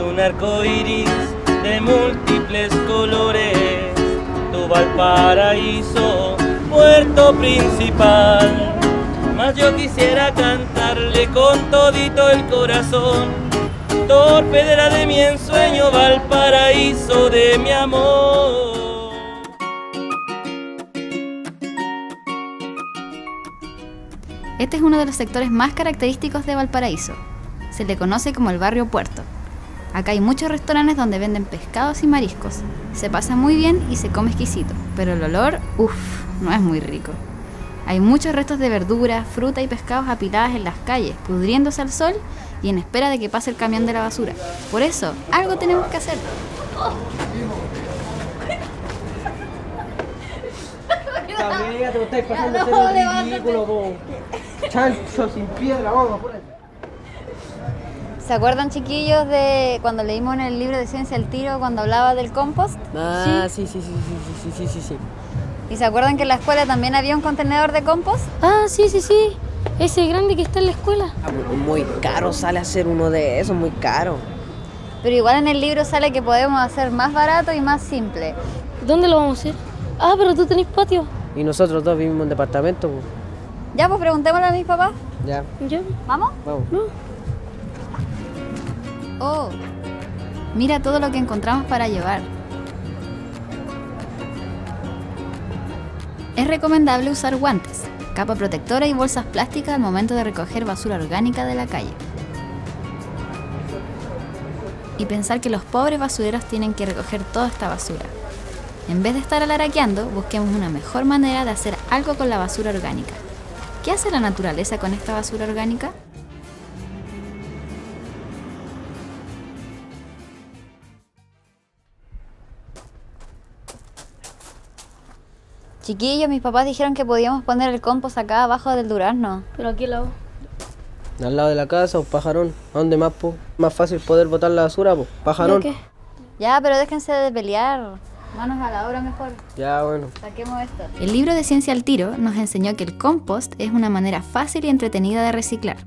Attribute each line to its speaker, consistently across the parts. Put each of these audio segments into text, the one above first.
Speaker 1: un arco iris de múltiples colores. Tu Valparaíso, puerto principal. Mas yo quisiera cantarle con todito el corazón. Torpedera de mi ensueño, Valparaíso de mi amor.
Speaker 2: Este es uno de los sectores más característicos de Valparaíso. Se le conoce como el barrio puerto. Acá hay muchos restaurantes donde venden pescados y mariscos. Se pasa muy bien y se come exquisito, pero el olor, uff, no es muy rico. Hay muchos restos de verdura, fruta y pescados apiladas en las calles, pudriéndose al sol y en espera de que pase el camión de la basura. Por eso, algo tenemos que hacer.
Speaker 3: Amiga, te estáis pasando a hacer el ridículo, po. Chancho sin piedra, vamos, apúrate.
Speaker 2: ¿Se acuerdan, chiquillos, de cuando leímos en el libro de Ciencia al Tiro cuando hablaba del compost?
Speaker 3: Ah, sí, sí, sí, sí, sí, sí, sí, sí.
Speaker 2: ¿Y se acuerdan que en la escuela también había un contenedor de compost?
Speaker 4: Ah, sí, sí, sí. Ese grande que está en la escuela.
Speaker 3: Ah, muy caro sale hacer uno de esos, muy caro.
Speaker 2: Pero igual en el libro sale que podemos hacer más barato y más simple.
Speaker 4: ¿Dónde lo vamos a hacer? Ah, pero tú tenés patio.
Speaker 3: Y nosotros dos vivimos en departamento.
Speaker 2: Ya, pues preguntémosle a mis papás.
Speaker 3: Ya,
Speaker 4: ¿Ya?
Speaker 2: ¿Vamos?
Speaker 3: vamos.
Speaker 2: Oh, mira todo lo que encontramos para llevar. Es recomendable usar guantes, capa protectora y bolsas plásticas al momento de recoger basura orgánica de la calle. Y pensar que los pobres basureros tienen que recoger toda esta basura. En vez de estar alaraqueando, busquemos una mejor manera de hacer algo con la basura orgánica. ¿Qué hace la naturaleza con esta basura orgánica? Chiquillos, mis papás dijeron que podíamos poner el compost acá abajo del durazno.
Speaker 4: Pero aquí lado.
Speaker 3: Al lado de la casa, un pajarón. ¿A dónde más, po? Más fácil poder botar la basura, po. Pajarón.
Speaker 4: ¿Ya qué?
Speaker 2: Ya, pero déjense de pelear. Manos a la obra mejor.
Speaker 3: Ya, bueno.
Speaker 2: Saquemos esto. El libro de Ciencia al Tiro nos enseñó que el compost es una manera fácil y entretenida de reciclar.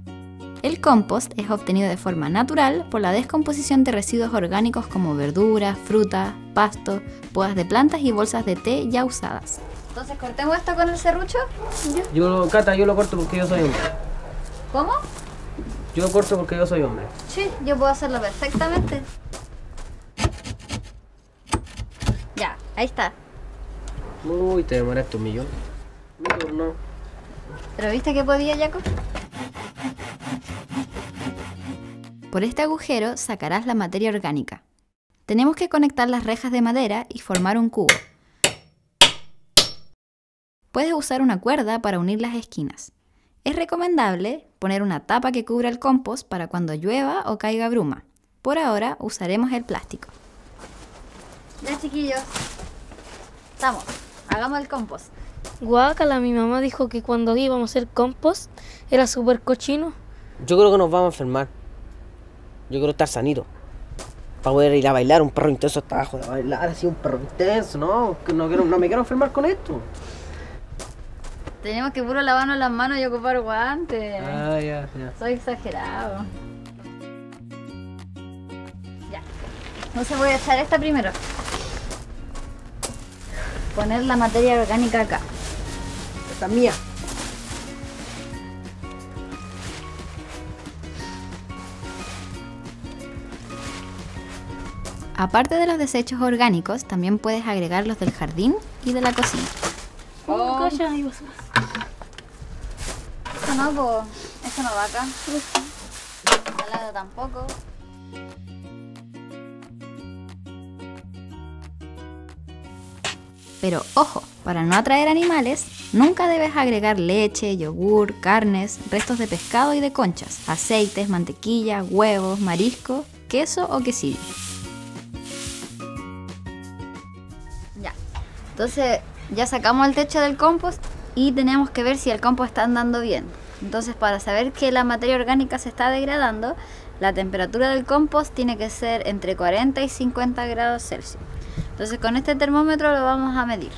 Speaker 2: El compost es obtenido de forma natural por la descomposición de residuos orgánicos como verduras, frutas, pasto, podas de plantas y bolsas de té ya usadas. Entonces, cortemos esto con el serrucho.
Speaker 3: Yo lo, Cata, yo lo corto porque yo soy hombre.
Speaker 2: ¿Cómo?
Speaker 3: Yo lo corto porque yo soy hombre.
Speaker 2: Sí, yo puedo hacerlo perfectamente. Ya, ahí está.
Speaker 3: Uy, te demoraste un millón. Mi turno.
Speaker 2: ¿Pero viste que podía, Jacob? Por este agujero sacarás la materia orgánica. Tenemos que conectar las rejas de madera y formar un cubo. Puedes usar una cuerda para unir las esquinas. Es recomendable poner una tapa que cubra el compost para cuando llueva o caiga bruma. Por ahora usaremos el plástico. Ya chiquillos, estamos, hagamos el compost.
Speaker 4: Guácala, mi mamá dijo que cuando íbamos a hacer compost era súper cochino.
Speaker 3: Yo creo que nos vamos a enfermar. Yo quiero estar sanito. Para poder ir a bailar, un perro intenso está abajo de bailar, así un perro intenso, no, no, quiero, no me quiero enfermar con esto.
Speaker 2: Tenemos que puro lavarnos las manos y ocupar guantes.
Speaker 3: Ah, ya, ya.
Speaker 2: Soy exagerado. Ya. Entonces voy a echar esta primero. Poner la materia orgánica acá.
Speaker 3: Esta es mía.
Speaker 2: Aparte de los desechos orgánicos, también puedes agregar los del jardín y de la cocina.
Speaker 4: Oh,
Speaker 2: no, po. Esto no va acá. Ensalada tampoco. Pero ojo, para no atraer animales, nunca debes agregar leche, yogur, carnes, restos de pescado y de conchas, aceites, mantequilla, huevos, marisco, queso o quesillo. Ya. Entonces, ya sacamos el techo del compost y tenemos que ver si el compost está andando bien. Entonces, para saber que la materia orgánica se está degradando, la temperatura del compost tiene que ser entre 40 y 50 grados Celsius. Entonces, con este termómetro lo vamos a medir.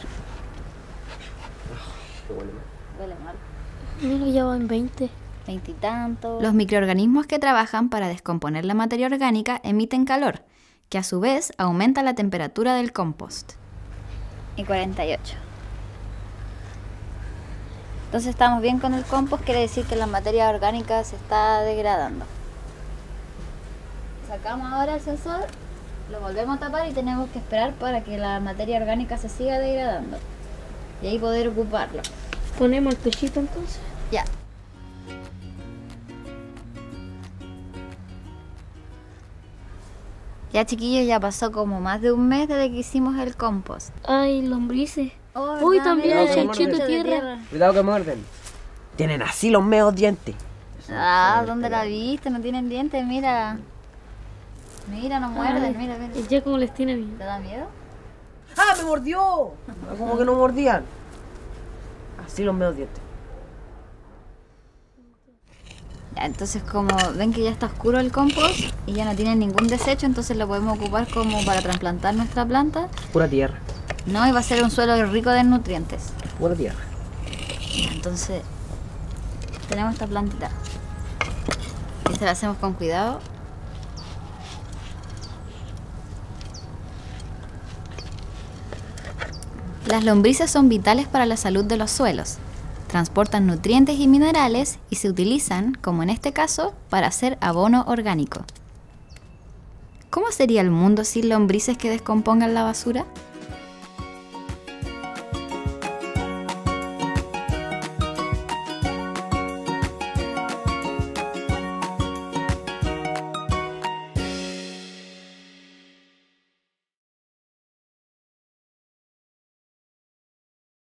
Speaker 2: Huele mal.
Speaker 4: Mira, ya va en 20.
Speaker 5: Veintitantos. Los microorganismos que trabajan para descomponer la materia orgánica emiten calor, que a su vez aumenta la temperatura del compost. Y 48. Entonces estamos bien con el compost, quiere decir que la materia orgánica se está degradando. Sacamos ahora el sensor, lo volvemos a tapar y tenemos que esperar para que la materia orgánica se siga degradando. Y ahí poder ocuparlo.
Speaker 4: Ponemos el pechito entonces.
Speaker 5: Ya. Ya chiquillos, ya pasó como más de un mes desde que hicimos el compost.
Speaker 4: Ay, lombrices.
Speaker 5: Oh,
Speaker 4: Uy, también
Speaker 3: hay chanchito
Speaker 4: de tierra.
Speaker 3: Cuidado que muerden. Tienen así los meos dientes.
Speaker 5: Ah, ¿dónde la viste? No tienen dientes, mira. Mira, no muerden, mira, mira.
Speaker 4: Y ya como les tiene bien.
Speaker 5: ¿Te da miedo?
Speaker 3: ¡Ah, me mordió! Como que no mordían. Así los meos dientes.
Speaker 5: Ya, entonces como ven que ya está oscuro el compost y ya no tiene ningún desecho, entonces lo podemos ocupar como para trasplantar nuestra planta.
Speaker 3: Pura tierra.
Speaker 5: No, y va a ser un suelo rico de nutrientes.
Speaker 3: Pura tierra.
Speaker 5: Entonces, tenemos esta plantita. Y se la hacemos con cuidado. Las lombrices son vitales para la salud de los suelos. Transportan nutrientes y minerales y se utilizan, como en este caso, para hacer abono orgánico. ¿Cómo sería el mundo sin lombrices que descompongan la basura?